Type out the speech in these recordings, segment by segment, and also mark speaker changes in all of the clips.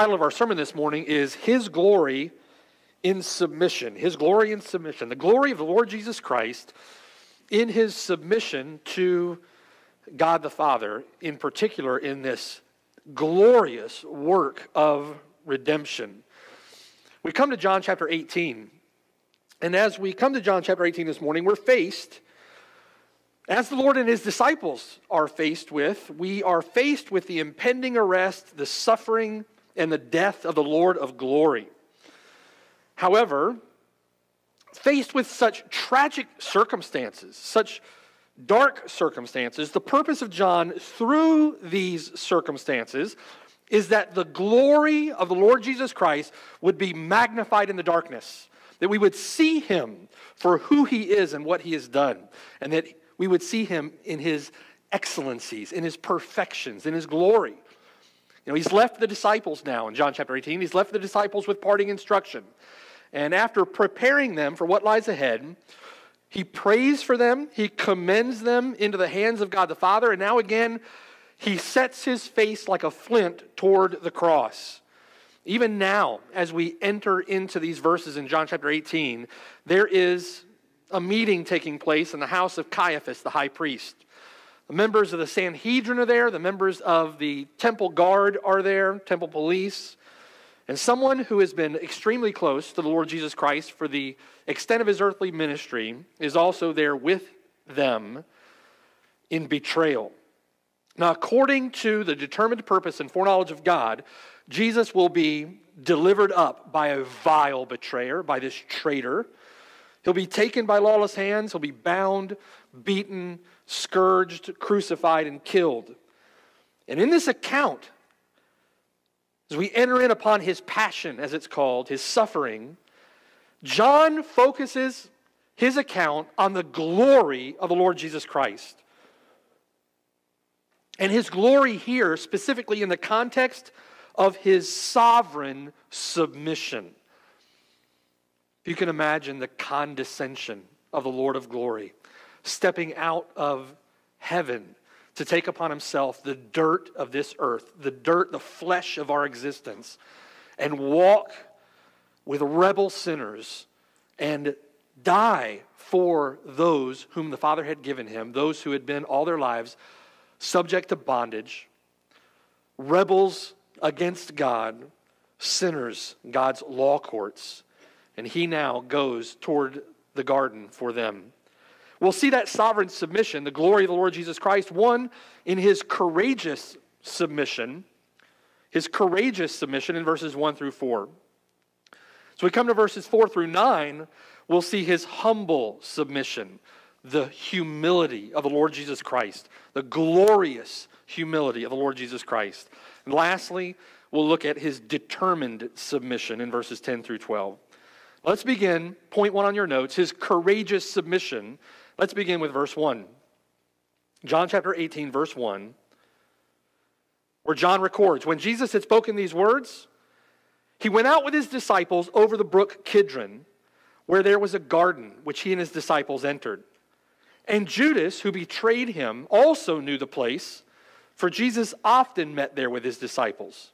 Speaker 1: title of our sermon this morning is His Glory in Submission. His Glory in Submission. The glory of the Lord Jesus Christ in His submission to God the Father, in particular in this glorious work of redemption. We come to John chapter 18. And as we come to John chapter 18 this morning, we're faced, as the Lord and his disciples are faced with, we are faced with the impending arrest, the suffering, and the death of the Lord of glory. However, faced with such tragic circumstances, such dark circumstances, the purpose of John through these circumstances is that the glory of the Lord Jesus Christ would be magnified in the darkness, that we would see him for who he is and what he has done, and that we would see him in his excellencies, in his perfections, in his glory. He's left the disciples now in John chapter 18. He's left the disciples with parting instruction. And after preparing them for what lies ahead, he prays for them, he commends them into the hands of God the Father, and now again, he sets his face like a flint toward the cross. Even now, as we enter into these verses in John chapter 18, there is a meeting taking place in the house of Caiaphas, the high priest. The members of the Sanhedrin are there, the members of the temple guard are there, temple police. And someone who has been extremely close to the Lord Jesus Christ for the extent of his earthly ministry is also there with them in betrayal. Now, according to the determined purpose and foreknowledge of God, Jesus will be delivered up by a vile betrayer, by this traitor. He'll be taken by lawless hands, he'll be bound, beaten, scourged, crucified, and killed. And in this account, as we enter in upon his passion, as it's called, his suffering, John focuses his account on the glory of the Lord Jesus Christ. And his glory here, specifically in the context of his sovereign submission. If You can imagine the condescension of the Lord of glory stepping out of heaven to take upon himself the dirt of this earth, the dirt, the flesh of our existence, and walk with rebel sinners and die for those whom the Father had given him, those who had been all their lives subject to bondage, rebels against God, sinners, God's law courts. And he now goes toward the garden for them. We'll see that sovereign submission, the glory of the Lord Jesus Christ, one in his courageous submission, his courageous submission in verses 1 through 4. So we come to verses 4 through 9, we'll see his humble submission, the humility of the Lord Jesus Christ, the glorious humility of the Lord Jesus Christ. And lastly, we'll look at his determined submission in verses 10 through 12. Let's begin, point one on your notes, his courageous submission Let's begin with verse 1. John chapter 18, verse 1, where John records when Jesus had spoken these words, he went out with his disciples over the brook Kidron, where there was a garden which he and his disciples entered. And Judas, who betrayed him, also knew the place, for Jesus often met there with his disciples.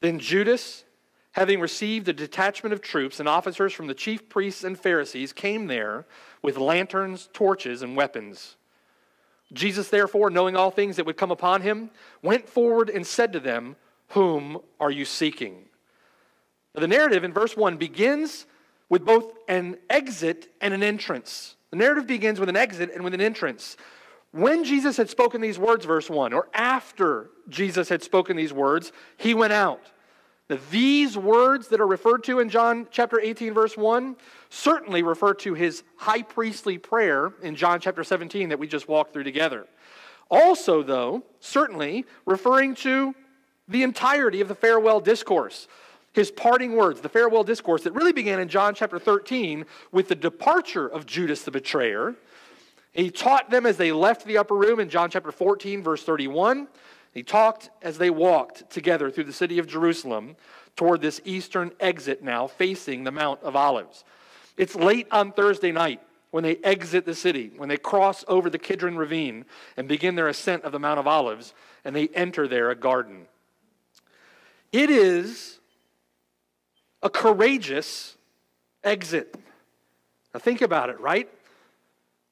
Speaker 1: Then Judas, having received a detachment of troops and officers from the chief priests and Pharisees, came there with lanterns, torches, and weapons. Jesus, therefore, knowing all things that would come upon him, went forward and said to them, Whom are you seeking? Now, the narrative in verse 1 begins with both an exit and an entrance. The narrative begins with an exit and with an entrance. When Jesus had spoken these words, verse 1, or after Jesus had spoken these words, he went out. These words that are referred to in John chapter 18, verse 1, certainly refer to his high priestly prayer in John chapter 17 that we just walked through together. Also, though, certainly referring to the entirety of the farewell discourse, his parting words, the farewell discourse that really began in John chapter 13 with the departure of Judas the betrayer. He taught them as they left the upper room in John chapter 14, verse 31. He talked as they walked together through the city of Jerusalem toward this eastern exit now facing the Mount of Olives. It's late on Thursday night when they exit the city, when they cross over the Kidron Ravine and begin their ascent of the Mount of Olives, and they enter there a garden. It is a courageous exit. Now, think about it, right?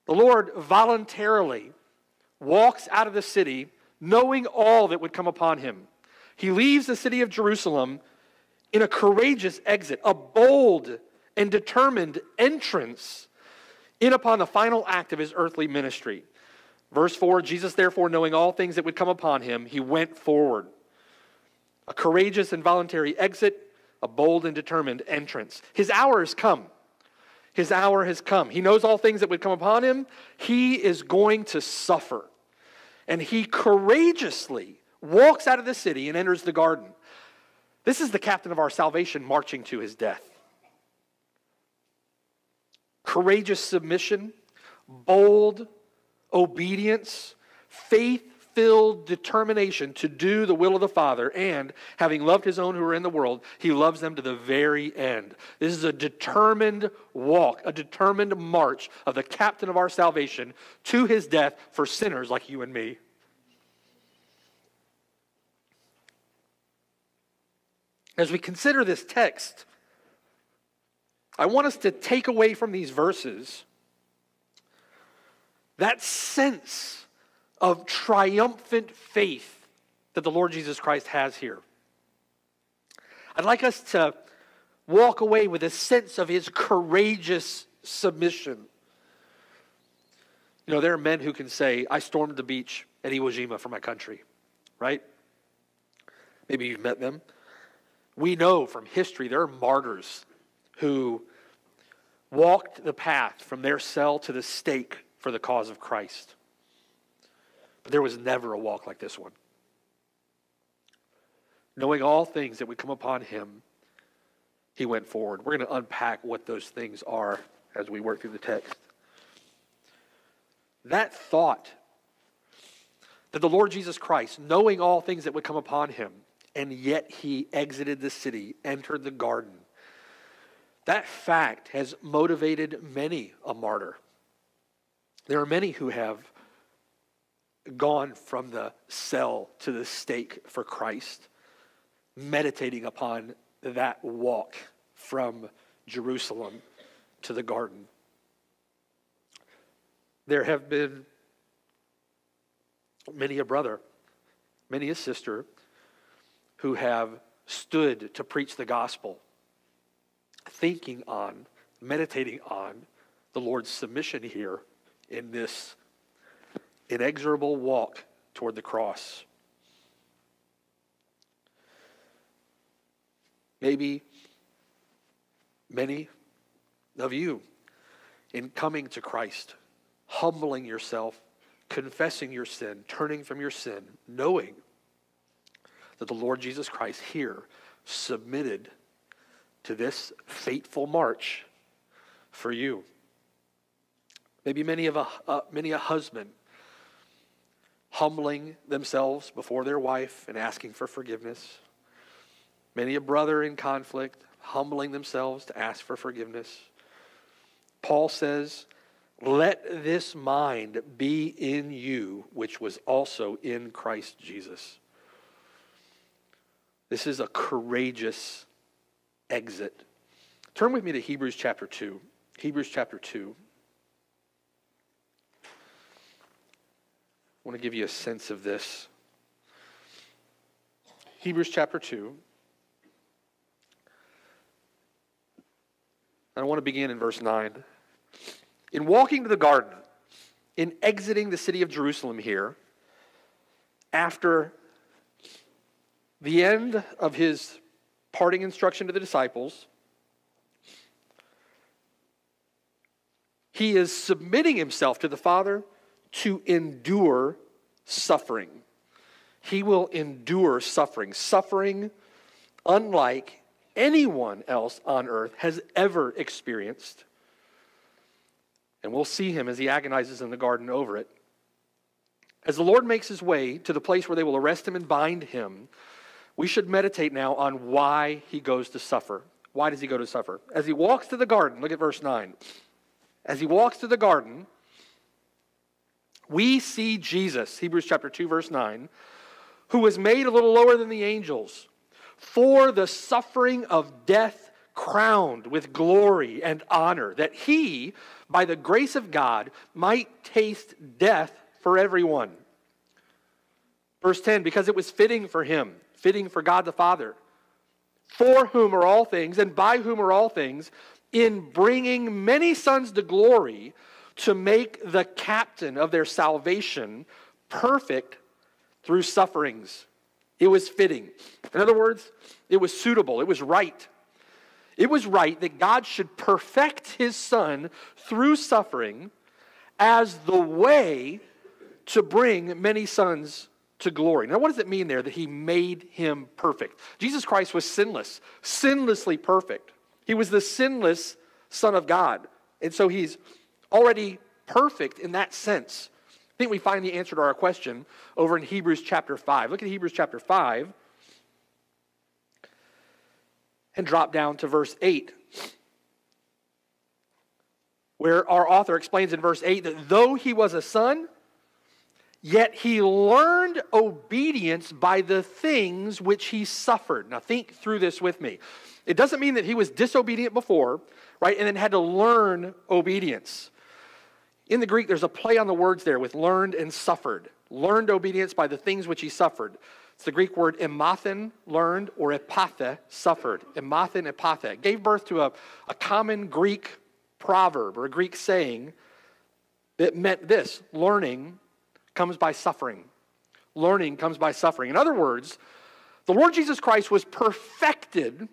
Speaker 1: The Lord voluntarily walks out of the city knowing all that would come upon him. He leaves the city of Jerusalem in a courageous exit, a bold and determined entrance in upon the final act of his earthly ministry. Verse 4 Jesus, therefore, knowing all things that would come upon him, he went forward. A courageous and voluntary exit, a bold and determined entrance. His hour has come. His hour has come. He knows all things that would come upon him. He is going to suffer. And he courageously walks out of the city and enters the garden. This is the captain of our salvation marching to his death. Courageous submission, bold obedience, faith filled determination to do the will of the Father, and having loved his own who are in the world, he loves them to the very end. This is a determined walk, a determined march of the captain of our salvation to his death for sinners like you and me. As we consider this text, I want us to take away from these verses that sense of triumphant faith that the Lord Jesus Christ has here. I'd like us to walk away with a sense of his courageous submission. You know, there are men who can say, I stormed the beach at Iwo Jima for my country, right? Maybe you've met them. We know from history there are martyrs who walked the path from their cell to the stake for the cause of Christ. But there was never a walk like this one. Knowing all things that would come upon him, he went forward. We're going to unpack what those things are as we work through the text. That thought that the Lord Jesus Christ, knowing all things that would come upon him, and yet he exited the city, entered the garden, that fact has motivated many a martyr. There are many who have gone from the cell to the stake for Christ, meditating upon that walk from Jerusalem to the garden. There have been many a brother, many a sister who have stood to preach the gospel, thinking on, meditating on the Lord's submission here in this inexorable walk toward the cross. Maybe many of you, in coming to Christ, humbling yourself, confessing your sin, turning from your sin, knowing that the Lord Jesus Christ here submitted to this fateful march for you. Maybe many of a, uh, many a husband humbling themselves before their wife and asking for forgiveness. Many a brother in conflict humbling themselves to ask for forgiveness. Paul says, Let this mind be in you, which was also in Christ Jesus. This is a courageous exit. Turn with me to Hebrews chapter 2. Hebrews chapter 2. I want to give you a sense of this. Hebrews chapter 2. And I want to begin in verse 9. In walking to the garden, in exiting the city of Jerusalem here, after the end of his parting instruction to the disciples, he is submitting himself to the Father to endure suffering. He will endure suffering, suffering unlike anyone else on earth has ever experienced. And we'll see him as he agonizes in the garden over it. As the Lord makes his way to the place where they will arrest him and bind him, we should meditate now on why he goes to suffer. Why does he go to suffer? As he walks to the garden, look at verse 9. As he walks to the garden, we see Jesus, Hebrews chapter 2, verse 9, who was made a little lower than the angels for the suffering of death crowned with glory and honor, that he, by the grace of God, might taste death for everyone. Verse 10 because it was fitting for him, fitting for God the Father, for whom are all things, and by whom are all things, in bringing many sons to glory, to make the captain of their salvation perfect through sufferings. It was fitting. In other words, it was suitable, it was right. It was right that God should perfect his son through suffering as the way to bring many sons to glory. Now, what does it mean there that he made him perfect? Jesus Christ was sinless, sinlessly perfect. He was the sinless Son of God. And so he's already perfect in that sense. I think we find the answer to our question over in Hebrews chapter 5. Look at Hebrews chapter 5 and drop down to verse 8, where our author explains in verse 8 that though he was a son, yet he learned obedience by the things which he suffered. Now, think through this with me. It doesn't mean that he was disobedient before, right, and then had to learn obedience. In the Greek, there's a play on the words there with learned and suffered. Learned obedience by the things which he suffered. It's the Greek word emathen, learned, or epathe, suffered. Emathen, epathe. Gave birth to a, a common Greek proverb or a Greek saying that meant this learning comes by suffering. Learning comes by suffering. In other words, the Lord Jesus Christ was perfected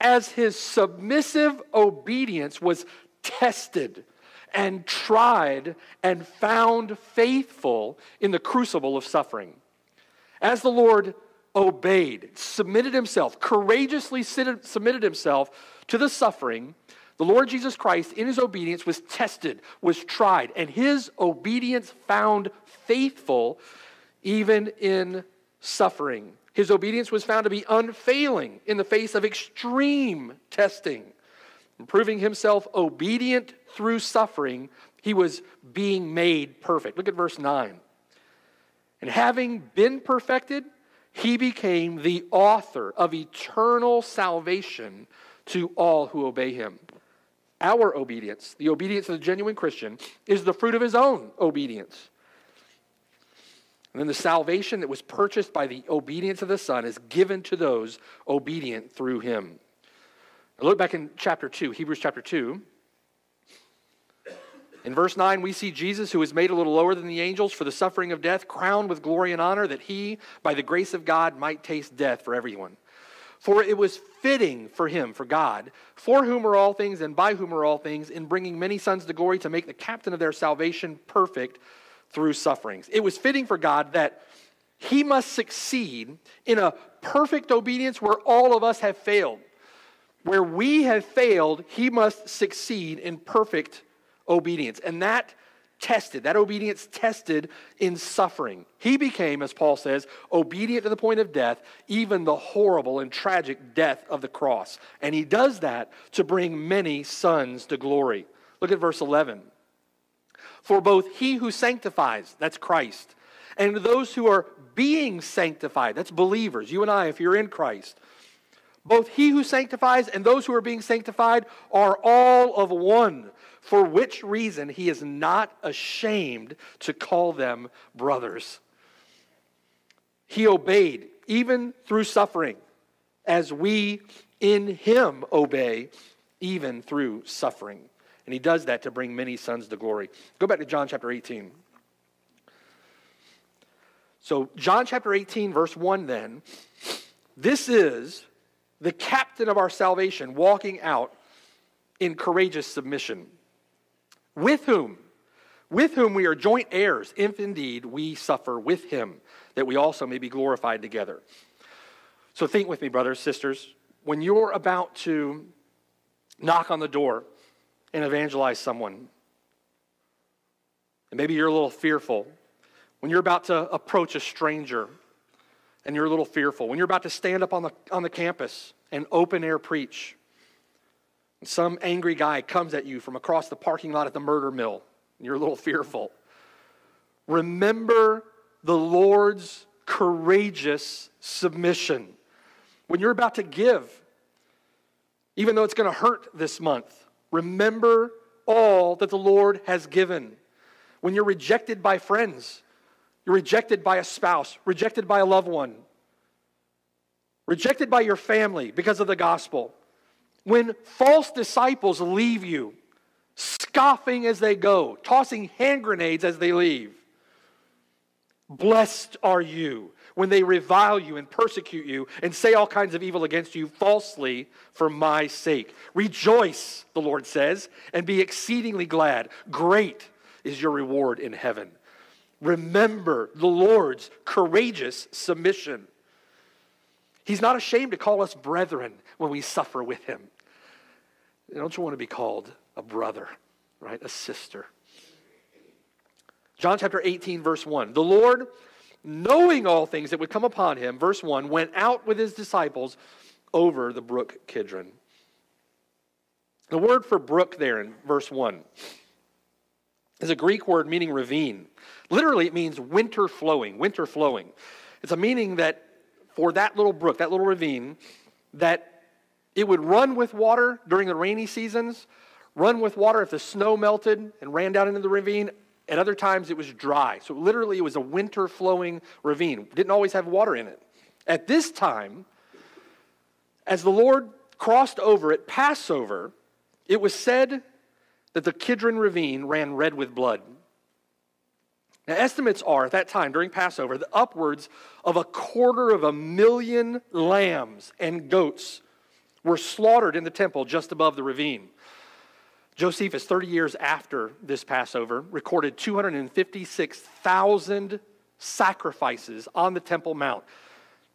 Speaker 1: as his submissive obedience was tested and tried and found faithful in the crucible of suffering. As the Lord obeyed, submitted himself, courageously submitted himself to the suffering, the Lord Jesus Christ, in his obedience, was tested, was tried, and his obedience found faithful even in suffering. His obedience was found to be unfailing in the face of extreme testing. proving himself obedient through suffering, he was being made perfect. Look at verse 9. And having been perfected, he became the author of eternal salvation to all who obey him. Our obedience, the obedience of the genuine Christian, is the fruit of his own obedience. And then the salvation that was purchased by the obedience of the Son is given to those obedient through him. Look back in chapter 2, Hebrews chapter 2. In verse 9, we see Jesus, who was made a little lower than the angels for the suffering of death, crowned with glory and honor, that he, by the grace of God, might taste death for everyone. For it was fitting for him, for God, for whom are all things and by whom are all things, in bringing many sons to glory to make the captain of their salvation perfect through sufferings. It was fitting for God that he must succeed in a perfect obedience where all of us have failed. Where we have failed, he must succeed in perfect obedience. And that tested, that obedience tested in suffering. He became, as Paul says, obedient to the point of death, even the horrible and tragic death of the cross. And he does that to bring many sons to glory. Look at verse 11. For both he who sanctifies, that's Christ, and those who are being sanctified, that's believers, you and I, if you're in Christ, both he who sanctifies and those who are being sanctified are all of one for which reason he is not ashamed to call them brothers. He obeyed, even through suffering, as we in him obey, even through suffering. And he does that to bring many sons to glory. Go back to John chapter 18. So, John chapter 18, verse 1, then, this is the captain of our salvation walking out in courageous submission. With whom? With whom we are joint heirs, if indeed we suffer with him, that we also may be glorified together. So think with me, brothers, sisters. When you're about to knock on the door and evangelize someone, and maybe you're a little fearful, when you're about to approach a stranger and you're a little fearful, when you're about to stand up on the, on the campus and open air preach, some angry guy comes at you from across the parking lot at the murder mill, and you're a little fearful. Remember the Lord's courageous submission When you're about to give, even though it's going to hurt this month, remember all that the Lord has given. When you're rejected by friends, you're rejected by a spouse, rejected by a loved one, rejected by your family because of the gospel. When false disciples leave you, scoffing as they go, tossing hand grenades as they leave. Blessed are you when they revile you and persecute you and say all kinds of evil against you falsely for my sake. Rejoice, the Lord says, and be exceedingly glad. Great is your reward in heaven. Remember the Lord's courageous submission. He's not ashamed to call us brethren when we suffer with him. Don't you want to be called a brother, right? A sister. John chapter 18, verse 1. The Lord, knowing all things that would come upon him, verse 1, went out with his disciples over the brook Kidron. The word for brook there in verse 1 is a Greek word meaning ravine. Literally, it means winter flowing, winter flowing. It's a meaning that for that little brook, that little ravine, that it would run with water during the rainy seasons, run with water if the snow melted and ran down into the ravine. At other times, it was dry. So literally, it was a winter flowing ravine. Didn't always have water in it. At this time, as the Lord crossed over at Passover, it was said that the Kidron Ravine ran red with blood. Now, estimates are at that time during Passover that upwards of a quarter of a million lambs and goats were slaughtered in the temple just above the ravine. Josephus, 30 years after this Passover, recorded 256,000 sacrifices on the Temple Mount.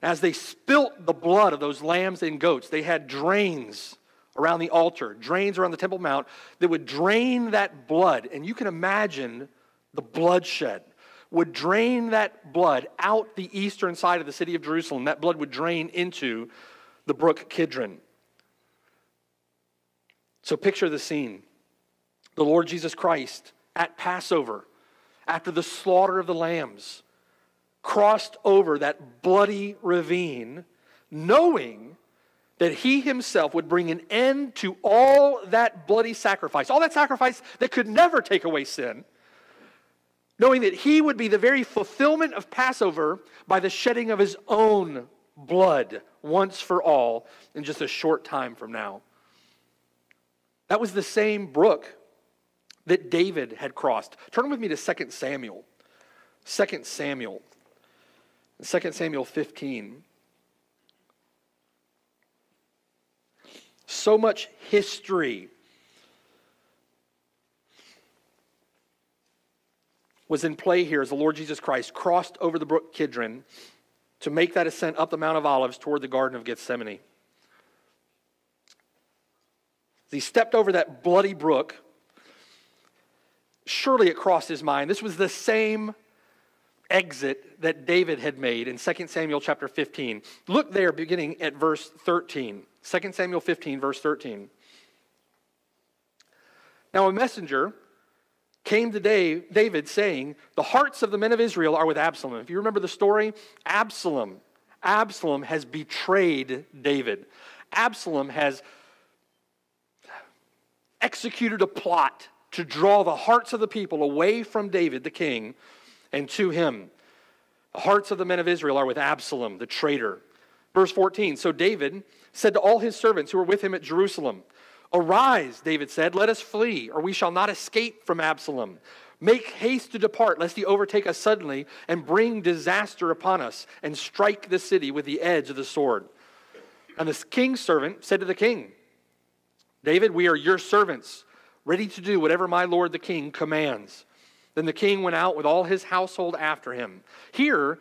Speaker 1: As they spilt the blood of those lambs and goats, they had drains around the altar, drains around the Temple Mount that would drain that blood. And you can imagine the bloodshed would drain that blood out the eastern side of the city of Jerusalem. That blood would drain into the brook Kidron. So picture the scene the Lord Jesus Christ at Passover, after the slaughter of the lambs, crossed over that bloody ravine, knowing that he himself would bring an end to all that bloody sacrifice, all that sacrifice that could never take away sin, knowing that he would be the very fulfillment of Passover by the shedding of his own blood once for all in just a short time from now. That was the same brook that David had crossed. Turn with me to 2 Samuel. 2 Samuel. 2 Samuel 15. So much history was in play here as the Lord Jesus Christ crossed over the brook Kidron to make that ascent up the Mount of Olives toward the Garden of Gethsemane. As he stepped over that bloody brook, surely it crossed his mind. This was the same exit that David had made in 2 Samuel chapter 15. Look there beginning at verse 13. 2 Samuel 15, verse 13. Now a messenger came to David saying, The hearts of the men of Israel are with Absalom. If you remember the story, Absalom, Absalom has betrayed David. Absalom has executed a plot to draw the hearts of the people away from David, the king, and to him. The hearts of the men of Israel are with Absalom, the traitor. Verse 14 So David said to all his servants who were with him at Jerusalem, Arise, David said, let us flee, or we shall not escape from Absalom. Make haste to depart, lest he overtake us suddenly and bring disaster upon us and strike the city with the edge of the sword. And the king's servant said to the king, David, we are your servants, ready to do whatever my lord the king commands. Then the king went out with all his household after him. Here,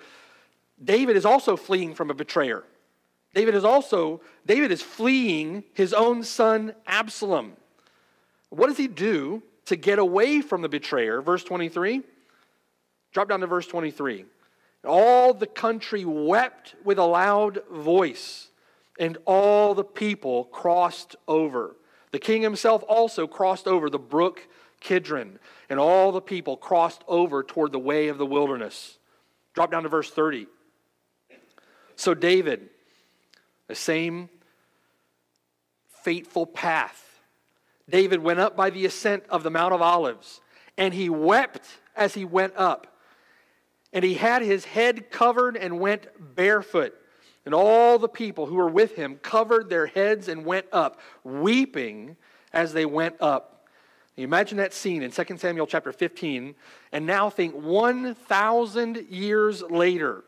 Speaker 1: David is also fleeing from a betrayer. David is also David is fleeing his own son Absalom. What does he do to get away from the betrayer? Verse 23. Drop down to verse 23. All the country wept with a loud voice, and all the people crossed over. The king himself also crossed over the brook Kidron, and all the people crossed over toward the way of the wilderness. Drop down to verse 30. So David The same fateful path. David went up by the ascent of the Mount of Olives, and he wept as he went up. And he had his head covered and went barefoot. And all the people who were with him covered their heads and went up, weeping as they went up. Imagine that scene in 2 Samuel chapter 15, and now think 1,000 years later,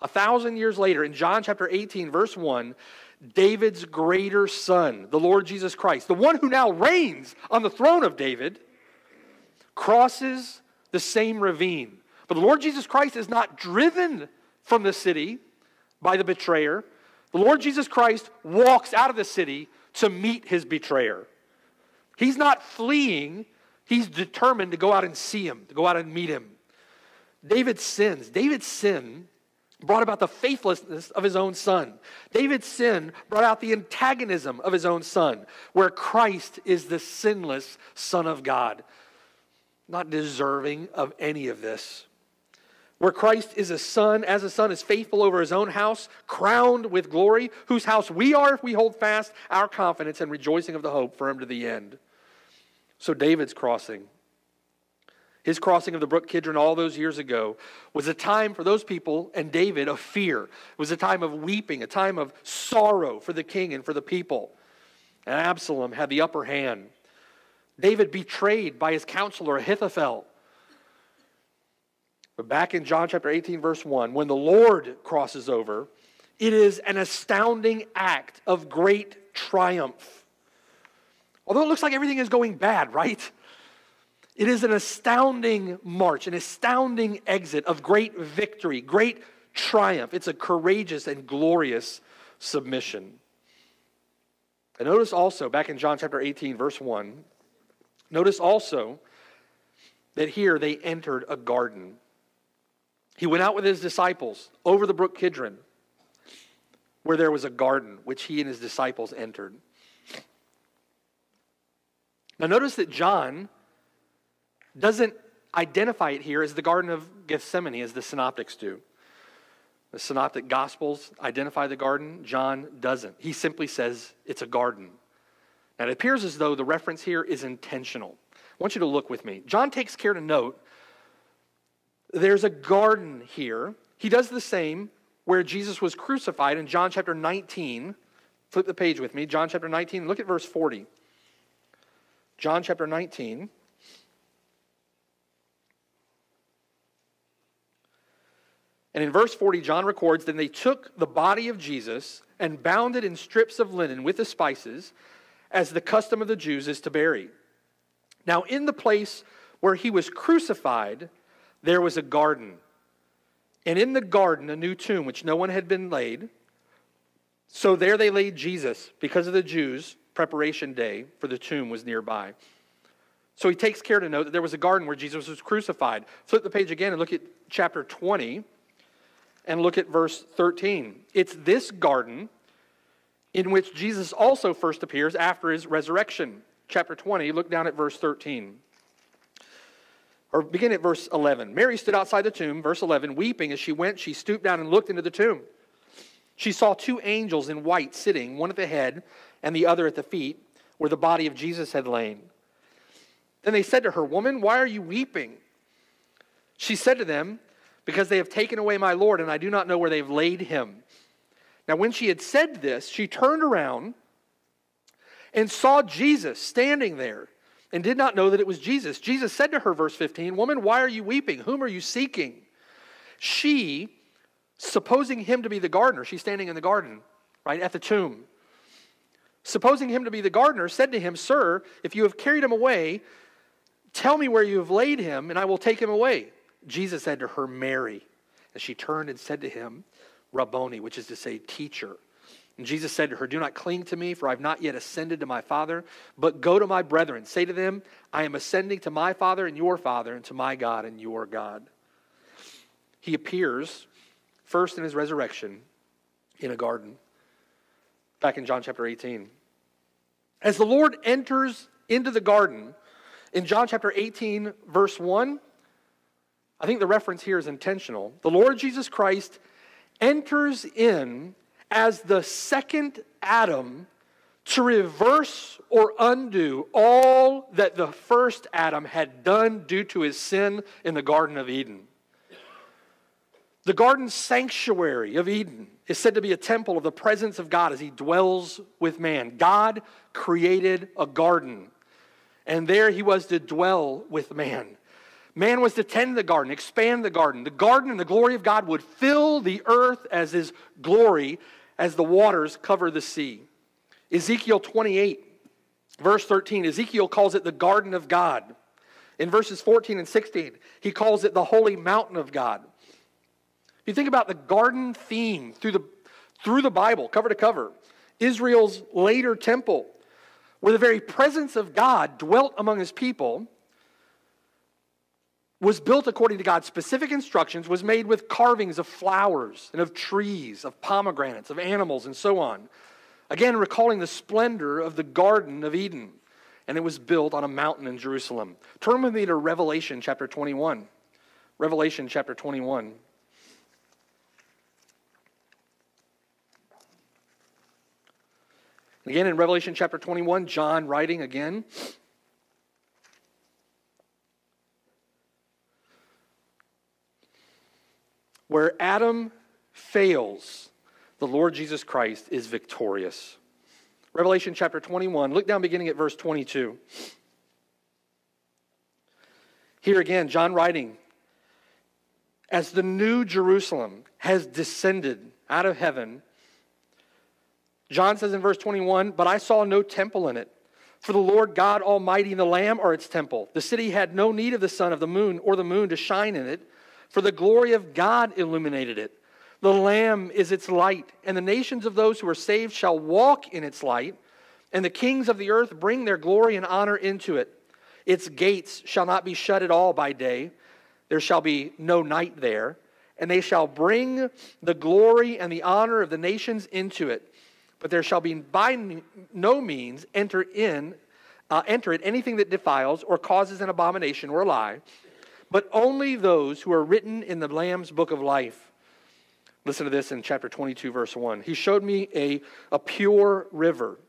Speaker 1: a thousand years later, in John chapter 18, verse 1, David's greater son, the Lord Jesus Christ, the one who now reigns on the throne of David, crosses the same ravine. But the Lord Jesus Christ is not driven from the city by the betrayer. The Lord Jesus Christ walks out of the city to meet his betrayer. He's not fleeing, he's determined to go out and see him, to go out and meet him. David's sins. David's sin brought about the faithlessness of his own son. David's sin brought out the antagonism of his own son, where Christ is the sinless Son of God, not deserving of any of this. Where Christ is a son, as a son is faithful over his own house, crowned with glory, whose house we are if we hold fast our confidence and rejoicing of the hope firm to the end. So David's crossing his crossing of the brook Kidron all those years ago was a time for those people and David of fear. It was a time of weeping, a time of sorrow for the king and for the people. And Absalom had the upper hand. David betrayed by his counselor Ahithophel. But back in John chapter 18, verse 1, when the Lord crosses over, it is an astounding act of great triumph. Although it looks like everything is going bad, right? It is an astounding march, an astounding exit of great victory, great triumph. It's a courageous and glorious submission. And notice also, back in John chapter 18, verse 1, notice also that here they entered a garden. He went out with his disciples over the brook Kidron, where there was a garden which he and his disciples entered. Now, notice that John doesn't identify it here as the Garden of Gethsemane as the synoptics do. The synoptic gospels identify the garden, John doesn't. He simply says it's a garden. Now, it appears as though the reference here is intentional. I want you to look with me. John takes care to note there's a garden here. He does the same where Jesus was crucified in John chapter 19. Flip the page with me. John chapter 19. Look at verse 40. John chapter 19. And in verse 40, John records Then they took the body of Jesus and bound it in strips of linen with the spices, as the custom of the Jews is to bury. Now, in the place where he was crucified, there was a garden. And in the garden, a new tomb, which no one had been laid. So there they laid Jesus because of the Jews' preparation day for the tomb was nearby. So he takes care to note that there was a garden where Jesus was crucified. Flip the page again and look at chapter 20 and look at verse 13. It's this garden in which Jesus also first appears after his resurrection. Chapter 20, look down at verse 13. Or begin at verse 11. Mary stood outside the tomb, verse 11, weeping. As she went, she stooped down and looked into the tomb. She saw two angels in white sitting, one at the head and the other at the feet, where the body of Jesus had lain. Then they said to her, Woman, why are you weeping? She said to them, because they have taken away my Lord, and I do not know where they've laid him. Now, when she had said this, she turned around and saw Jesus standing there and did not know that it was Jesus. Jesus said to her, verse 15, Woman, why are you weeping? Whom are you seeking? She, supposing him to be the gardener, she's standing in the garden, right, at the tomb. Supposing him to be the gardener, said to him, Sir, if you have carried him away, tell me where you have laid him, and I will take him away. Jesus said to her, Mary. And she turned and said to him, Rabboni, which is to say, teacher. And Jesus said to her, Do not cling to me, for I have not yet ascended to my Father, but go to my brethren. Say to them, I am ascending to my Father and your Father, and to my God and your God. He appears first in his resurrection in a garden, back in John chapter 18. As the Lord enters into the garden, in John chapter 18, verse 1, I think the reference here is intentional. The Lord Jesus Christ enters in as the second Adam to reverse or undo all that the first Adam had done due to his sin in the Garden of Eden. The garden sanctuary of Eden is said to be a temple of the presence of God as he dwells with man. God created a garden, and there he was to dwell with man. Man was to tend the garden, expand the garden. The garden and the glory of God would fill the earth as his glory as the waters cover the sea. Ezekiel 28, verse 13, Ezekiel calls it the garden of God. In verses 14 and 16, he calls it the holy mountain of God. If you think about the garden theme through the, through the Bible, cover to cover, Israel's later temple, where the very presence of God dwelt among his people, was built according to God's specific instructions, was made with carvings of flowers and of trees, of pomegranates, of animals, and so on. Again, recalling the splendor of the Garden of Eden. And it was built on a mountain in Jerusalem. Turn with me to Revelation chapter 21. Revelation chapter 21. Again, in Revelation chapter 21, John writing again. Where Adam fails, the Lord Jesus Christ is victorious. Revelation chapter 21, look down beginning at verse 22. Here again, John writing, as the new Jerusalem has descended out of heaven John says in verse 21 But I saw no temple in it. For the Lord God Almighty and the Lamb are its temple. The city had no need of the sun, of the moon, or the moon to shine in it, for the glory of God illuminated it. The Lamb is its light, and the nations of those who are saved shall walk in its light, and the kings of the earth bring their glory and honor into it. Its gates shall not be shut at all by day, there shall be no night there, and they shall bring the glory and the honor of the nations into it but there shall be by no means enter in uh, enter it anything that defiles or causes an abomination or a lie but only those who are written in the lamb's book of life. Listen to this in chapter 22 verse 1 he showed me a, a pure river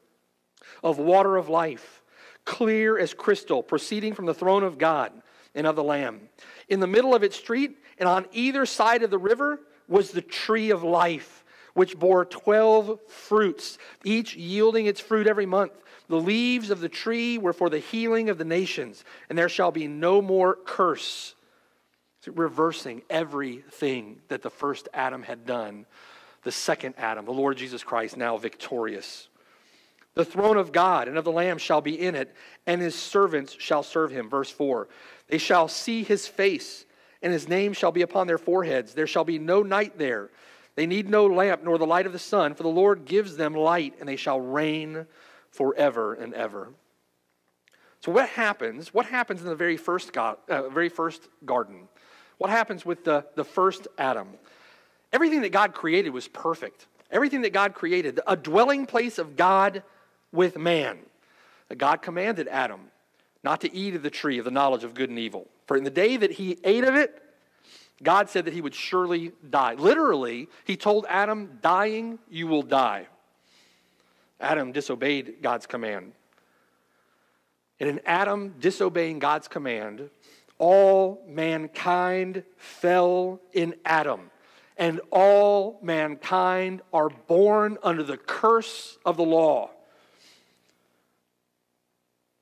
Speaker 1: of water of life clear as crystal proceeding from the throne of god and of the lamb. In the middle of its street and on either side of the river was the tree of life which bore 12 fruits, each yielding its fruit every month. The leaves of the tree were for the healing of the nations, and there shall be no more curse. reversing everything that the first Adam had done. The second Adam, the Lord Jesus Christ, now victorious. The throne of God and of the Lamb shall be in it, and his servants shall serve him. Verse 4 They shall see his face, and his name shall be upon their foreheads. There shall be no night there. They need no lamp nor the light of the sun, for the Lord gives them light, and they shall reign forever and ever. So, what happens? What happens in the very first, God, uh, very first garden? What happens with the, the first Adam? Everything that God created was perfect. Everything that God created, a dwelling place of God with man. God commanded Adam not to eat of the tree of the knowledge of good and evil. For in the day that he ate of it, God said that he would surely die. Literally, he told Adam, Dying, you will die. Adam disobeyed God's command. And in Adam disobeying God's command, all mankind fell in Adam. And all mankind are born under the curse of the law.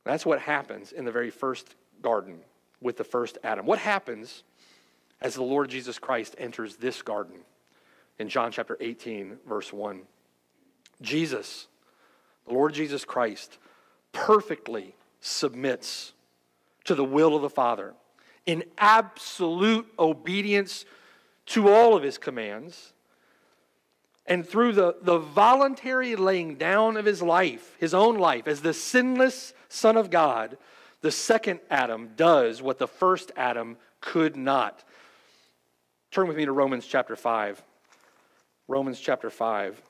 Speaker 1: That's what happens in the very first garden with the first Adam. What happens as the Lord Jesus Christ enters this garden in John chapter 18, verse 1. Jesus, the Lord Jesus Christ, perfectly submits to the will of the Father in absolute obedience to all of his commands. And through the, the voluntary laying down of his life, his own life, as the sinless Son of God, the second Adam does what the first Adam could not. Turn with me to Romans chapter 5. Romans chapter 5.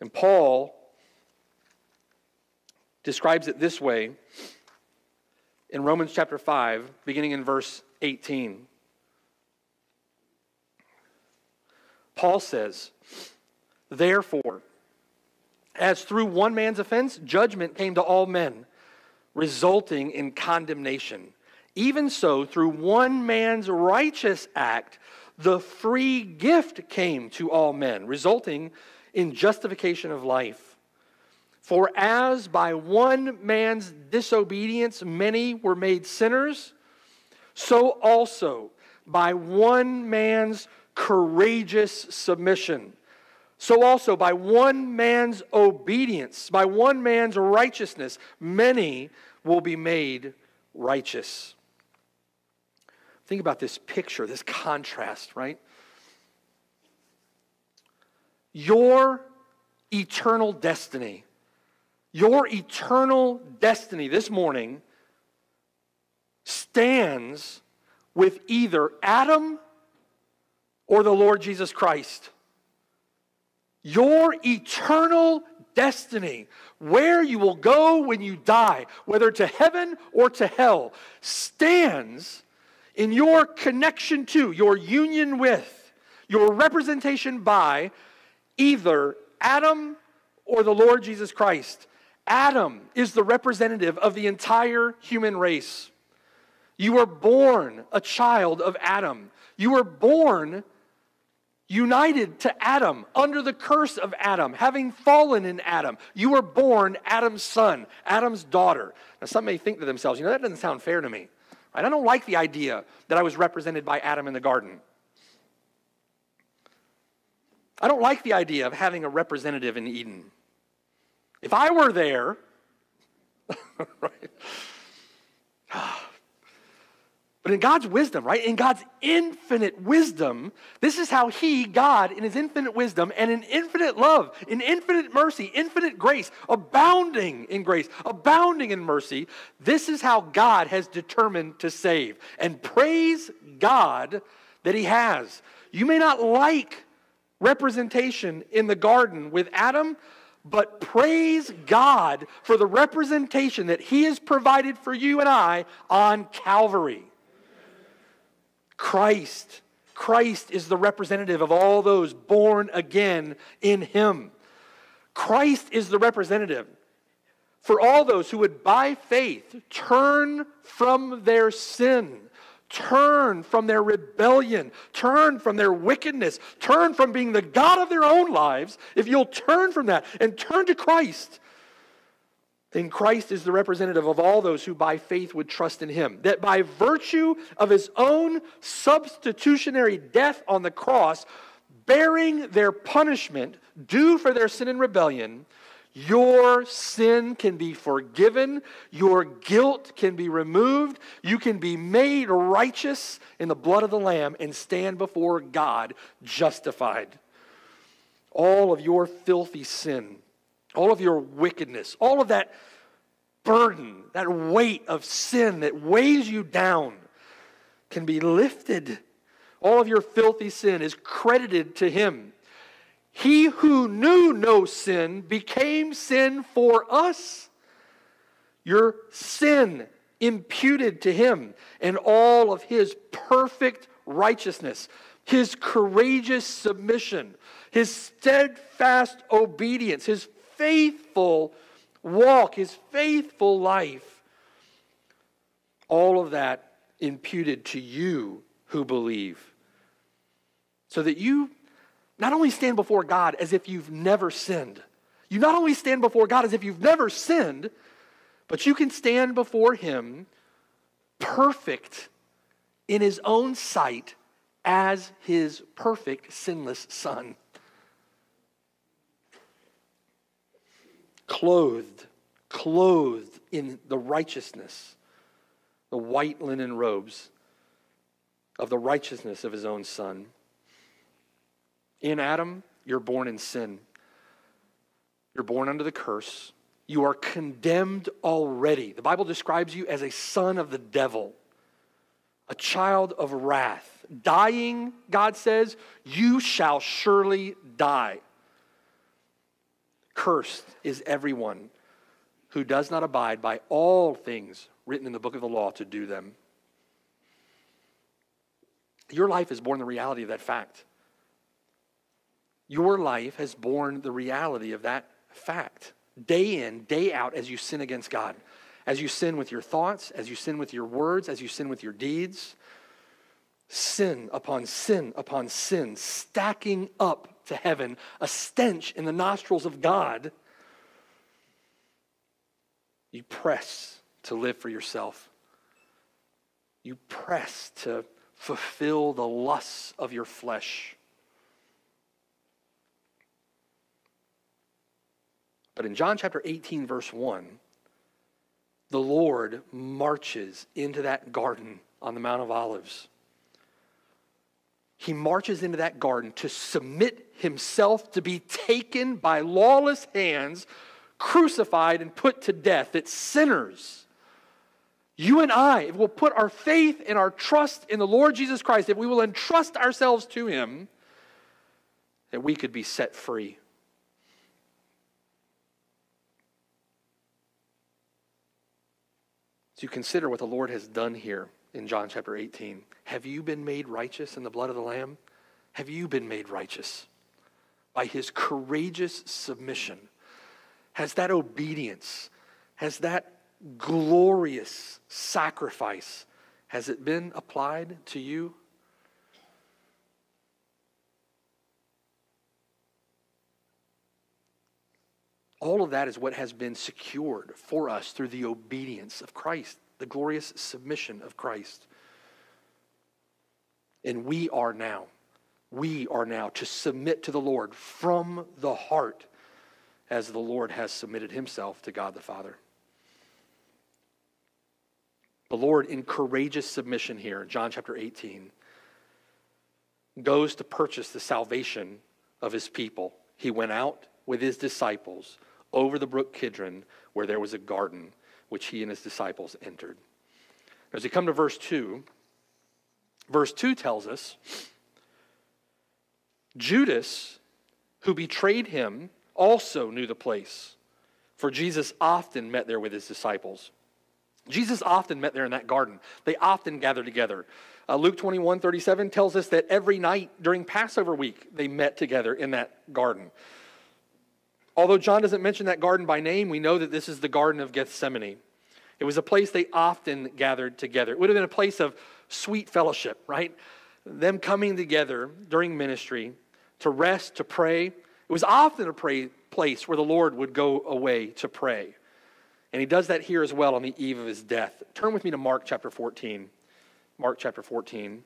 Speaker 1: And Paul describes it this way in Romans chapter 5, beginning in verse 18. Paul says, Therefore, as through one man's offense, judgment came to all men, resulting in condemnation. Even so, through one man's righteous act, the free gift came to all men, resulting in justification of life. For as by one man's disobedience many were made sinners, so also by one man's courageous submission, so also by one man's obedience, by one man's righteousness, many will be made righteous. Think about this picture, this contrast, right? Your eternal destiny, your eternal destiny this morning stands with either Adam or the Lord Jesus Christ. Your eternal destiny, where you will go when you die, whether to heaven or to hell, stands in your connection to, your union with, your representation by either Adam or the Lord Jesus Christ. Adam is the representative of the entire human race. You were born a child of Adam. You were born united to Adam, under the curse of Adam, having fallen in Adam. You were born Adam's son, Adam's daughter. Now, some may think to themselves, you know, that doesn't sound fair to me. Right? I don't like the idea that I was represented by Adam in the garden. I don't like the idea of having a representative in Eden. If I were there, right? But in God's wisdom, right? In God's infinite wisdom, this is how He, God, in His infinite wisdom and in infinite love, in infinite mercy, infinite grace, abounding in grace, abounding in mercy, this is how God has determined to save. And praise God that He has. You may not like representation in the garden with Adam, but praise God for the representation that He has provided for you and I on Calvary. Christ. Christ is the representative of all those born again in Him. Christ is the representative for all those who would, by faith, turn from their sin, turn from their rebellion, turn from their wickedness, turn from being the God of their own lives. If you'll turn from that and turn to Christ, then Christ is the representative of all those who by faith would trust in him. That by virtue of his own substitutionary death on the cross, bearing their punishment due for their sin and rebellion, your sin can be forgiven, your guilt can be removed, you can be made righteous in the blood of the Lamb and stand before God justified. All of your filthy sin all of your wickedness, all of that burden, that weight of sin that weighs you down can be lifted. All of your filthy sin is credited to Him. He who knew no sin became sin for us. Your sin imputed to Him, and all of His perfect righteousness, His courageous submission, His steadfast obedience, His faithful walk, his faithful life, all of that imputed to you who believe. So that you not only stand before God as if you've never sinned, you not only stand before God as if you've never sinned, but you can stand before Him perfect in His own sight as His perfect, sinless Son. clothed, clothed in the righteousness, the white linen robes of the righteousness of his own son. In Adam, you're born in sin. You're born under the curse. You are condemned already. The Bible describes you as a son of the devil, a child of wrath. Dying, God says, you shall surely die. Cursed is everyone who does not abide by all things written in the book of the law to do them. Your life is born the reality of that fact. Your life has borne the reality of that fact day in, day out as you sin against God, as you sin with your thoughts, as you sin with your words, as you sin with your deeds. Sin upon sin upon sin, stacking up to heaven, a stench in the nostrils of God. You press to live for yourself. You press to fulfill the lusts of your flesh. But in John chapter 18, verse 1, the Lord marches into that garden on the Mount of Olives. He marches into that garden to submit himself to be taken by lawless hands, crucified, and put to death. That sinners, you and I, if we'll put our faith and our trust in the Lord Jesus Christ, if we will entrust ourselves to him, that we could be set free You consider what the Lord has done here in John chapter 18. Have you been made righteous in the blood of the Lamb? Have you been made righteous by his courageous submission? Has that obedience, has that glorious sacrifice, has it been applied to you? All of that is what has been secured for us through the obedience of Christ, the glorious submission of Christ. And we are now, we are now to submit to the Lord from the heart as the Lord has submitted himself to God the Father. The Lord, in courageous submission here, John chapter 18, goes to purchase the salvation of his people. He went out with his disciples over the brook Kidron, where there was a garden which he and his disciples entered. As we come to verse 2, verse 2 tells us Judas, who betrayed him, also knew the place, for Jesus often met there with his disciples. Jesus often met there in that garden. They often gathered together. Uh, Luke 21 37 tells us that every night during Passover week, they met together in that garden. Although John doesn't mention that garden by name, we know that this is the Garden of Gethsemane. It was a place they often gathered together. It would have been a place of sweet fellowship, right? Them coming together during ministry to rest, to pray. It was often a pray, place where the Lord would go away to pray. And he does that here as well on the eve of his death. Turn with me to Mark chapter 14. Mark chapter 14.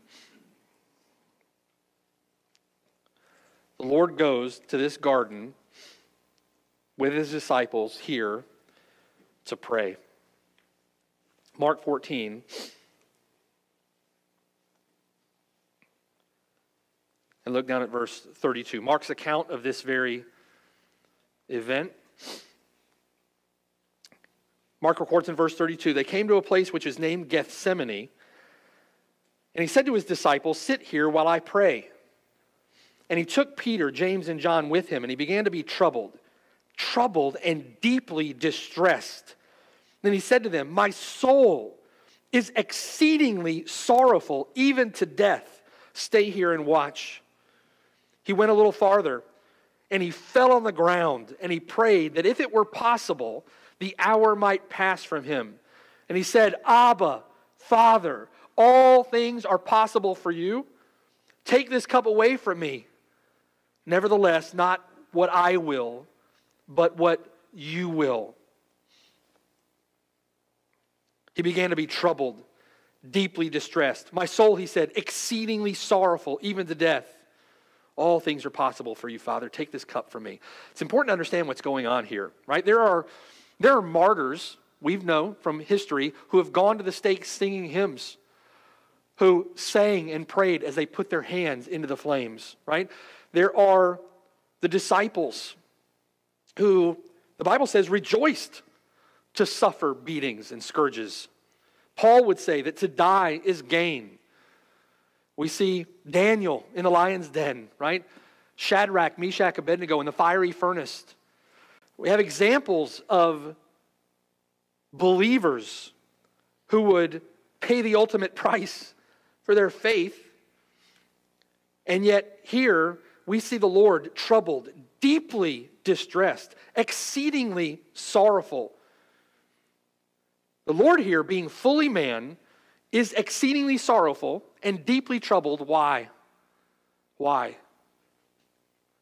Speaker 1: The Lord goes to this garden with his disciples here to pray. Mark 14. And look down at verse 32. Mark's account of this very event. Mark records in verse 32 they came to a place which is named Gethsemane. And he said to his disciples, Sit here while I pray. And he took Peter, James, and John with him, and he began to be troubled troubled and deeply distressed. Then he said to them, My soul is exceedingly sorrowful, even to death. Stay here and watch. He went a little farther and he fell on the ground and he prayed that if it were possible, the hour might pass from him. And he said, Abba, Father, all things are possible for you. Take this cup away from me. Nevertheless, not what I will, but what you will. He began to be troubled, deeply distressed. My soul, he said, exceedingly sorrowful, even to death. All things are possible for you, Father. Take this cup from me. It's important to understand what's going on here, right? There are, there are martyrs we've known from history who have gone to the stake singing hymns, who sang and prayed as they put their hands into the flames, right? There are the disciples who the Bible says rejoiced to suffer beatings and scourges. Paul would say that to die is gain. We see Daniel in the lion's den, right? Shadrach, Meshach, Abednego in the fiery furnace. We have examples of believers who would pay the ultimate price for their faith. And yet, here we see the Lord troubled, deeply distressed, exceedingly sorrowful. The Lord here, being fully man, is exceedingly sorrowful and deeply troubled. Why? Why?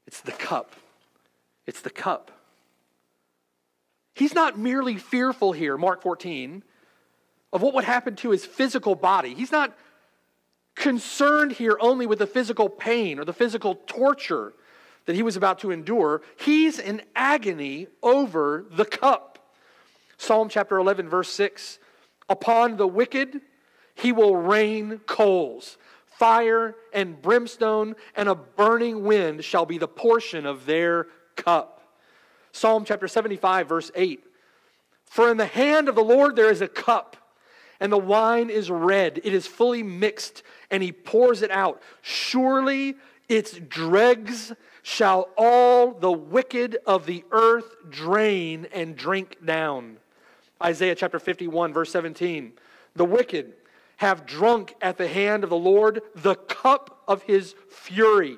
Speaker 1: It's the cup. It's the cup. He's not merely fearful here, Mark 14, of what would happen to his physical body. He's not concerned here only with the physical pain or the physical torture that he was about to endure. He's in agony over the cup. Psalm chapter 11, verse 6 Upon the wicked he will rain coals. Fire and brimstone and a burning wind shall be the portion of their cup. Psalm chapter 75, verse 8. For in the hand of the Lord there is a cup, and the wine is red. It is fully mixed, and he pours it out. Surely its dregs shall all the wicked of the earth drain and drink down. Isaiah chapter 51, verse 17. The wicked have drunk at the hand of the Lord the cup of his fury.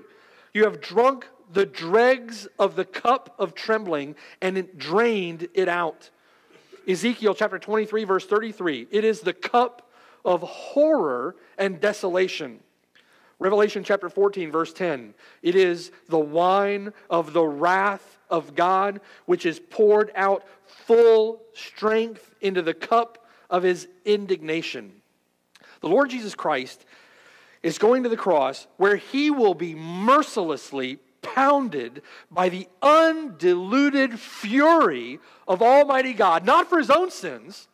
Speaker 1: You have drunk the dregs of the cup of trembling and it drained it out. Ezekiel chapter 23, verse 33. It is the cup of horror and desolation. Revelation chapter 14, verse 10. It is the wine of the wrath of God, which is poured out full strength into the cup of his indignation. The Lord Jesus Christ is going to the cross where he will be mercilessly pounded by the undiluted fury of Almighty God, not for his own sins,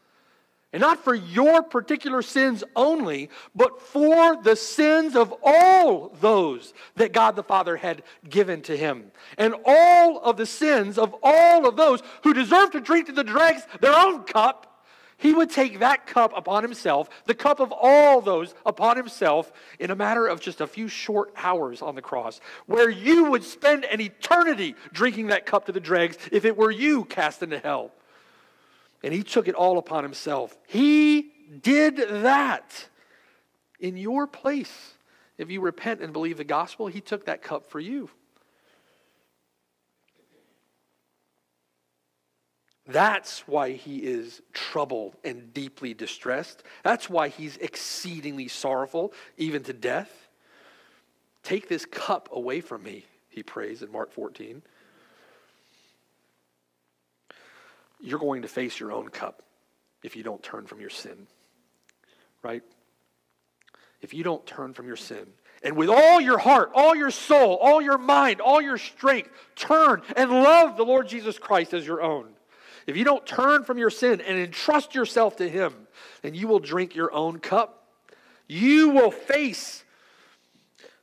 Speaker 1: and not for your particular sins only, but for the sins of all those that God the Father had given to him. And all of the sins of all of those who deserve to drink to the dregs their own cup he would take that cup upon himself, the cup of all those upon himself, in a matter of just a few short hours on the cross, where you would spend an eternity drinking that cup to the dregs if it were you cast into hell. And he took it all upon himself. He did that in your place. If you repent and believe the gospel, he took that cup for you. That's why he is troubled and deeply distressed. That's why he's exceedingly sorrowful, even to death. Take this cup away from me, he prays in Mark 14. You're going to face your own cup if you don't turn from your sin, right? If you don't turn from your sin, and with all your heart, all your soul, all your mind, all your strength, turn and love the Lord Jesus Christ as your own if you don't turn from your sin and entrust yourself to Him, then you will drink your own cup. You will face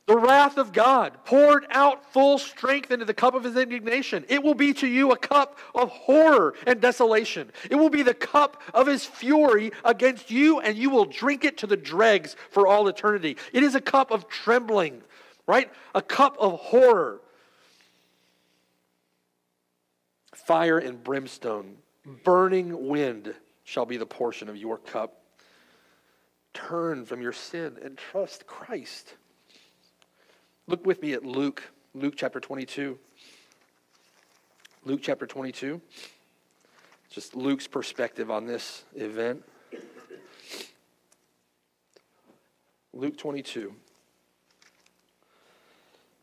Speaker 1: the wrath of God poured out full strength into the cup of his indignation. It will be to you a cup of horror and desolation. It will be the cup of his fury against you, and you will drink it to the dregs for all eternity. It is a cup of trembling, right? A cup of horror. Fire and brimstone, burning wind shall be the portion of your cup. Turn from your sin and trust Christ. Look with me at Luke, Luke chapter 22. Luke chapter 22. Just Luke's perspective on this event. Luke 22.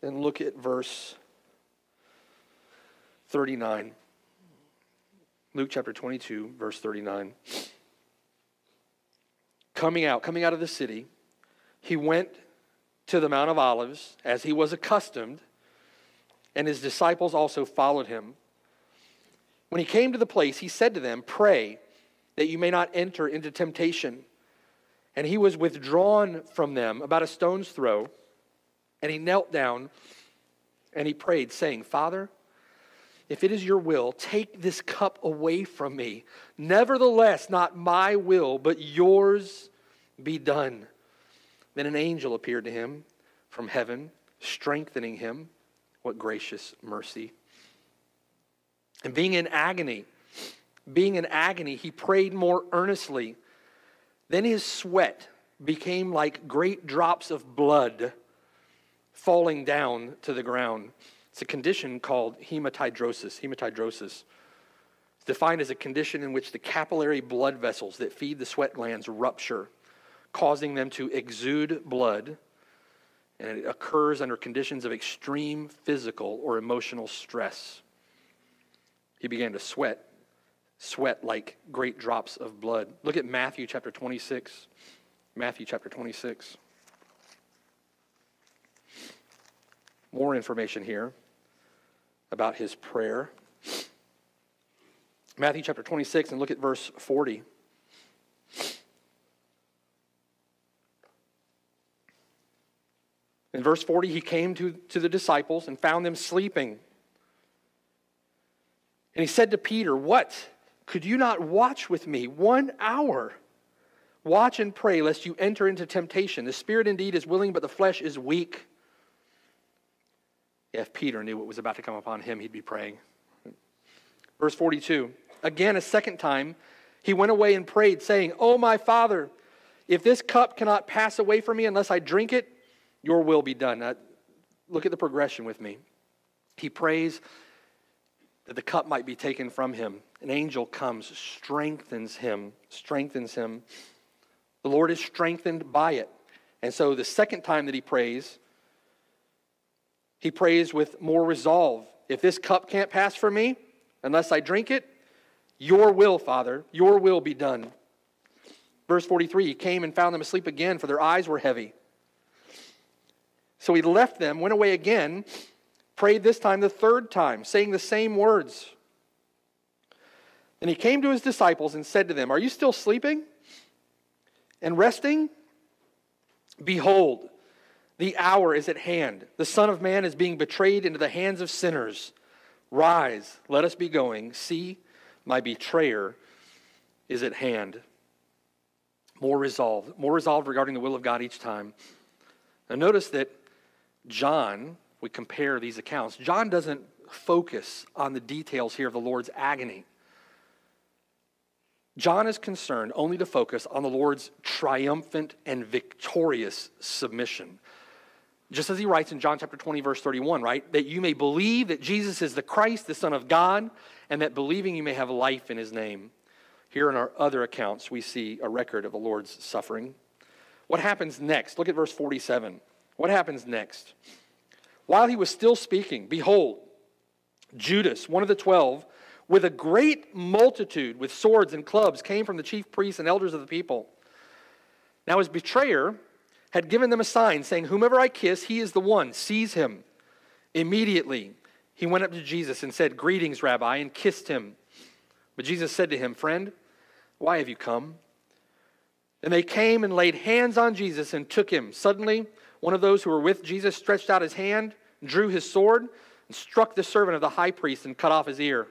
Speaker 1: And look at verse 39. Luke chapter 22, verse 39. Coming out, coming out of the city, he went to the Mount of Olives as he was accustomed, and his disciples also followed him. When he came to the place, he said to them, Pray that you may not enter into temptation. And he was withdrawn from them about a stone's throw, and he knelt down and he prayed, saying, Father, if it is your will, take this cup away from me. Nevertheless, not my will, but yours be done. Then an angel appeared to him from heaven, strengthening him. What gracious mercy. And being in agony, being in agony, he prayed more earnestly. Then his sweat became like great drops of blood falling down to the ground. It's a condition called hematidrosis. Hematidrosis. It's defined as a condition in which the capillary blood vessels that feed the sweat glands rupture, causing them to exude blood, and it occurs under conditions of extreme physical or emotional stress. He began to sweat, sweat like great drops of blood. Look at Matthew chapter 26. Matthew chapter 26. More information here about his prayer. Matthew chapter 26, and look at verse 40. In verse 40, he came to, to the disciples and found them sleeping. And he said to Peter, What? Could you not watch with me one hour? Watch and pray lest you enter into temptation. The spirit indeed is willing, but the flesh is weak. If Peter knew what was about to come upon him, he'd be praying. Verse 42 Again, a second time, he went away and prayed, saying, Oh, my Father, if this cup cannot pass away from me unless I drink it, your will be done. Now, look at the progression with me. He prays that the cup might be taken from him. An angel comes, strengthens him, strengthens him. The Lord is strengthened by it. And so the second time that he prays, he prays with more resolve. If this cup can't pass from me unless I drink it, your will, Father, your will be done. Verse 43 He came and found them asleep again, for their eyes were heavy. So he left them, went away again, prayed this time the third time, saying the same words. Then he came to his disciples and said to them, Are you still sleeping and resting? Behold, the hour is at hand. The Son of Man is being betrayed into the hands of sinners. Rise, let us be going. See, my betrayer is at hand. More resolved, more resolved regarding the will of God each time. Now, notice that John, we compare these accounts, John doesn't focus on the details here of the Lord's agony. John is concerned only to focus on the Lord's triumphant and victorious submission. Just as he writes in John chapter 20, verse 31, right? That you may believe that Jesus is the Christ, the Son of God, and that believing you may have life in his name. Here in our other accounts, we see a record of the Lord's suffering. What happens next? Look at verse 47. What happens next? While he was still speaking, behold, Judas, one of the twelve, with a great multitude with swords and clubs, came from the chief priests and elders of the people. Now his betrayer had given them a sign, saying, Whomever I kiss, he is the one. Seize him. Immediately he went up to Jesus and said, Greetings, Rabbi, and kissed him. But Jesus said to him, Friend, why have you come? And they came and laid hands on Jesus and took him. Suddenly, one of those who were with Jesus stretched out his hand, drew his sword, and struck the servant of the high priest and cut off his ear.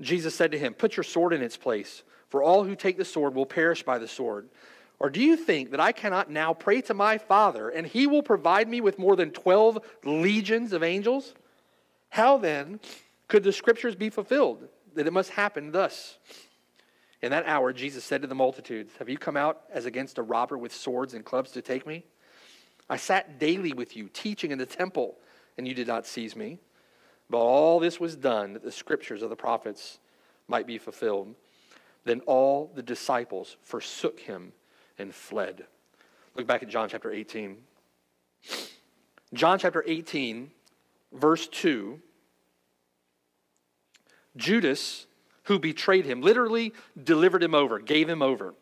Speaker 1: Jesus said to him, Put your sword in its place, for all who take the sword will perish by the sword. Or do you think that I cannot now pray to my Father, and he will provide me with more than 12 legions of angels? How then could the scriptures be fulfilled that it must happen thus? In that hour, Jesus said to the multitudes, Have you come out as against a robber with swords and clubs to take me? I sat daily with you, teaching in the temple, and you did not seize me. But all this was done that the scriptures of the prophets might be fulfilled. Then all the disciples forsook him and fled. Look back at John chapter 18. John chapter 18, verse 2. Judas, who betrayed him, literally delivered him over, gave him over.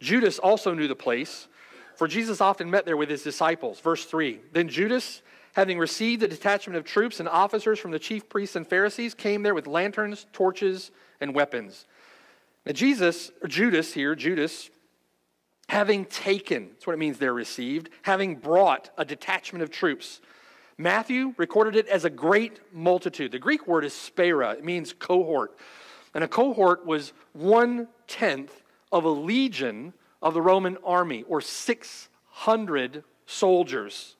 Speaker 1: Judas also knew the place for Jesus often met there with his disciples. Verse 3 Then Judas, having received a detachment of troops and officers from the chief priests and Pharisees, came there with lanterns, torches, and weapons. Now, Jesus, or Judas here, Judas, having taken, that's what it means they're received, having brought a detachment of troops. Matthew recorded it as a great multitude. The Greek word is speira, it means cohort. And a cohort was one tenth of a legion of the Roman army, or 600 soldiers.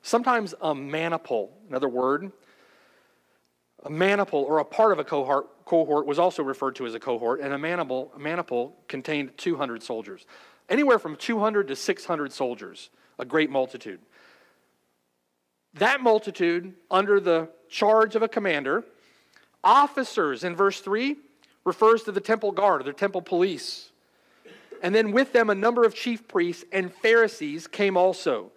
Speaker 1: Sometimes a maniple, another word, a maniple or a part of a cohort, cohort was also referred to as a cohort, and a maniple, a maniple contained 200 soldiers. Anywhere from 200 to 600 soldiers, a great multitude. that multitude under the charge of a commander. Officers in verse 3 refers to the temple guard or the temple police. And then with them, a number of chief priests and Pharisees came also.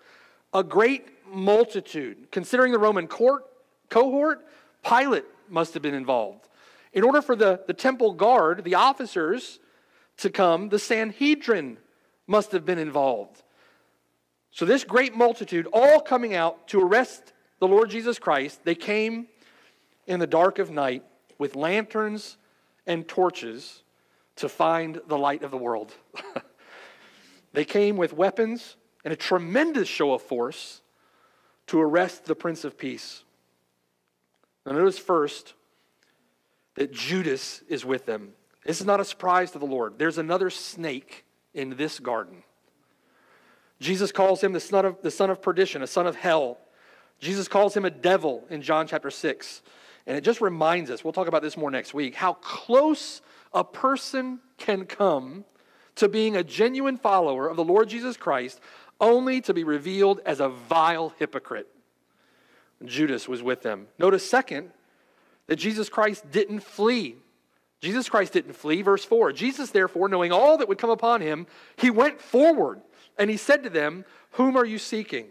Speaker 1: A great multitude. Considering the Roman court cohort, Pilate must have been involved. In order for the, the temple guard, the officers, to come, the Sanhedrin must have been involved. So, this great multitude, all coming out to arrest the Lord Jesus Christ, they came in the dark of night with lanterns and torches to find the light of the world. they came with weapons and a tremendous show of force to arrest the Prince of Peace. Now, notice first that Judas is with them. This is not a surprise to the Lord. There's another snake in this garden. Jesus calls him the son of, the son of perdition, a son of hell. Jesus calls him a devil in John chapter 6. And it just reminds us, we'll talk about this more next week, how close a person can come to being a genuine follower of the Lord Jesus Christ only to be revealed as a vile hypocrite. Judas was with them. Notice, second, that Jesus Christ didn't flee. Jesus Christ didn't flee. Verse 4 Jesus, therefore, knowing all that would come upon him, he went forward and he said to them, Whom are you seeking?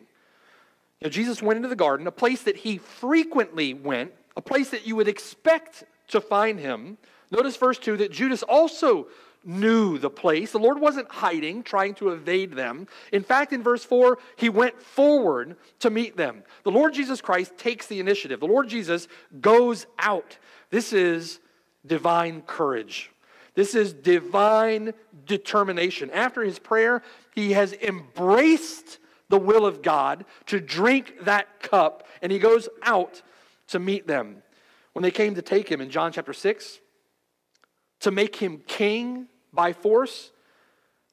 Speaker 1: Now, Jesus went into the garden, a place that he frequently went, a place that you would expect to find him. Notice verse 2 that Judas also knew the place. The Lord wasn't hiding, trying to evade them. In fact, in verse 4, he went forward to meet them. The Lord Jesus Christ takes the initiative. The Lord Jesus goes out. This is divine courage. This is divine determination. After his prayer, he has embraced the will of God to drink that cup, and he goes out to meet them. When they came to take him in John chapter 6, to make him king by force,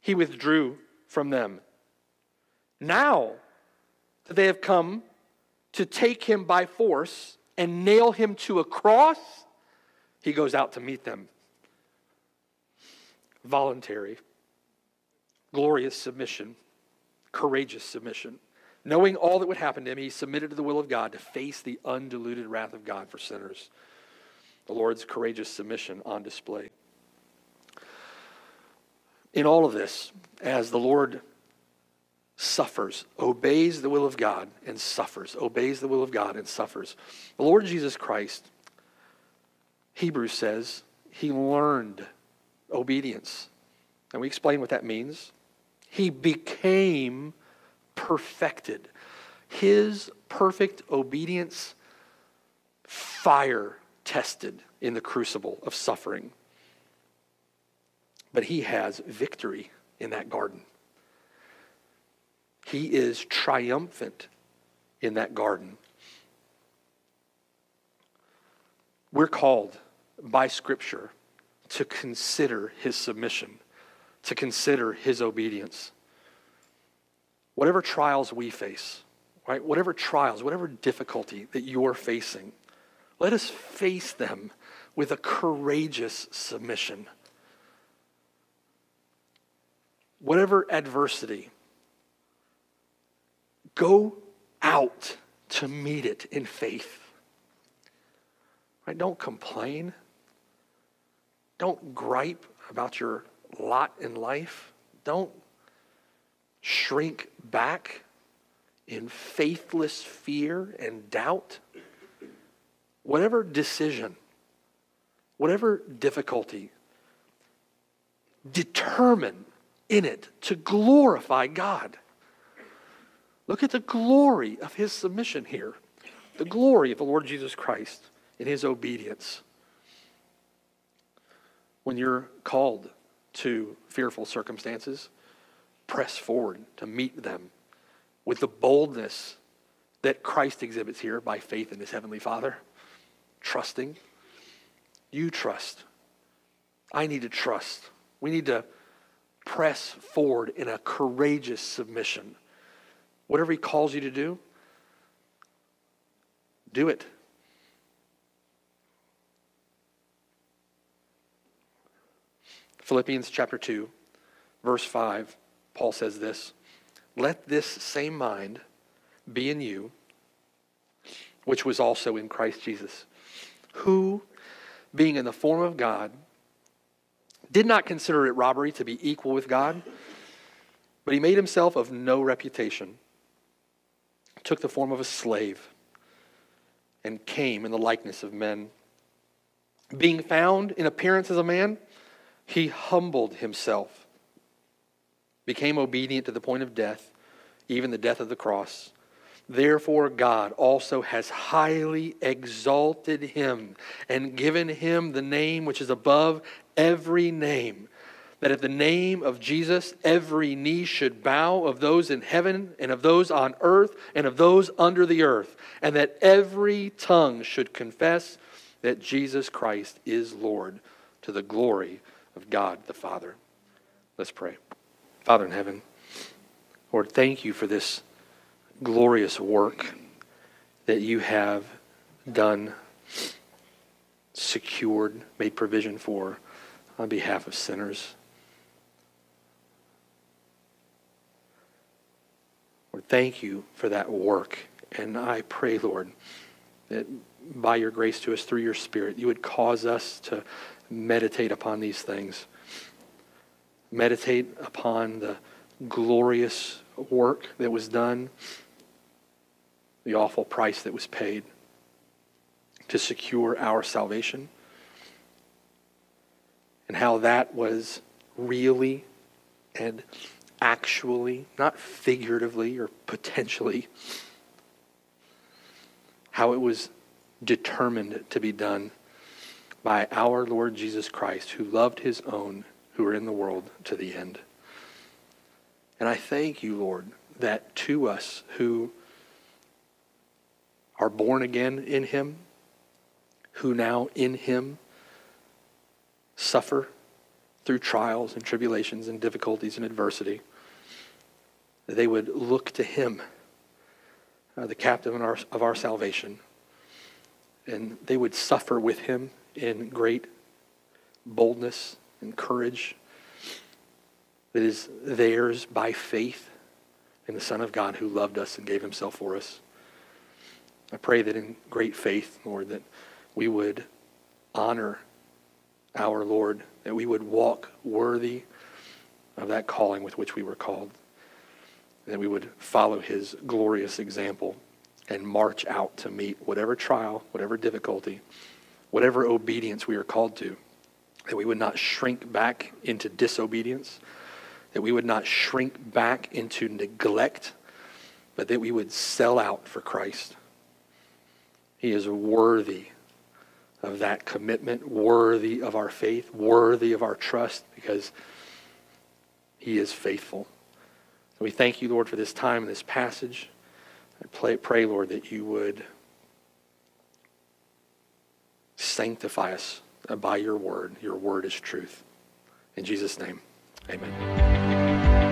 Speaker 1: he withdrew from them. Now that they have come to take him by force and nail him to a cross, he goes out to meet them. Voluntary, glorious submission, courageous submission. Knowing all that would happen to him, he submitted to the will of God to face the undiluted wrath of God for sinners. The Lord's courageous submission on display in all of this, as the Lord suffers, obeys the will of God and suffers, obeys the will of God and suffers. The Lord Jesus Christ, Hebrews says, he learned obedience. And we explain what that means. He became perfected. His perfect obedience, fire tested in the crucible of suffering. But he has victory in that garden. He is triumphant in that garden. We're called by Scripture to consider his submission, to consider his obedience. Whatever trials we face, right? Whatever trials, whatever difficulty that you're facing, let us face them with a courageous submission whatever adversity, go out to meet it in faith. Right? Don't complain. Don't gripe about your lot in life. Don't shrink back in faithless fear and doubt. Whatever decision, whatever difficulty, determine in it to glorify God. Look at the glory of his submission here, the glory of the Lord Jesus Christ in his obedience. When you're called to fearful circumstances, press forward to meet them with the boldness that Christ exhibits here by faith in his heavenly Father. Trusting. You trust. I need to trust. We need to press forward in a courageous submission. Whatever He calls you to do, do it. Philippians chapter 2, verse 5, Paul says this Let this same mind be in you, which was also in Christ Jesus, who, being in the form of God, did not consider it robbery to be equal with God, but he made himself of no reputation, took the form of a slave, and came in the likeness of men. Being found in appearance as a man, he humbled himself, became obedient to the point of death, even the death of the cross. Therefore, God also has highly exalted him and given him the name which is above every name. That at the name of Jesus, every knee should bow of those in heaven and of those on earth and of those under the earth, and that every tongue should confess that Jesus Christ is Lord to the glory of God the Father. Let's pray. Father in heaven, Lord, thank you for this glorious work that you have done, secured, made provision for on behalf of sinners. Lord, thank you for that work. And I pray, Lord, that by your grace to us through your Spirit, you would cause us to meditate upon these things. Meditate upon the glorious work that was done, the awful price that was paid to secure our salvation, and how that was really and actually, not figuratively or potentially, how it was determined to be done by our Lord Jesus Christ, who loved his own who are in the world to the end. And I thank you, Lord, that to us who are born again in him, who now in him suffer through trials and tribulations and difficulties and adversity, they would look to him, uh, the captain of our, of our salvation, and they would suffer with him in great boldness and courage that is theirs by faith in the Son of God who loved us and gave himself for us. I pray that in great faith, Lord, that we would honor our Lord, that we would walk worthy of that calling with which we were called, that we would follow his glorious example and march out to meet whatever trial, whatever difficulty, whatever obedience we are called to, that we would not shrink back into disobedience, that we would not shrink back into neglect, but that we would sell out for Christ. He is worthy of that commitment, worthy of our faith, worthy of our trust, because he is faithful. We thank you, Lord, for this time and this passage. I pray, pray, Lord, that you would sanctify us by your word. Your word is truth. In Jesus' name, amen.